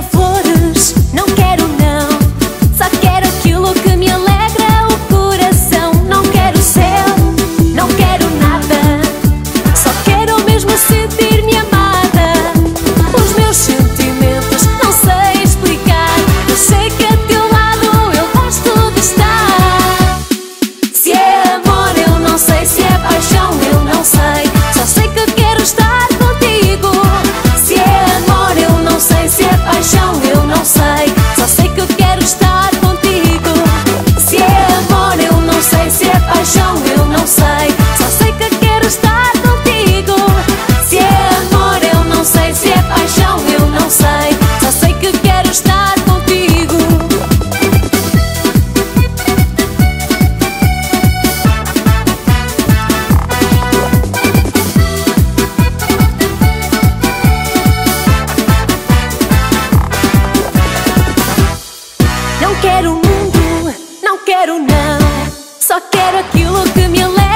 beautiful Não quero o mundo, não quero não. Só quero aquilo que me leva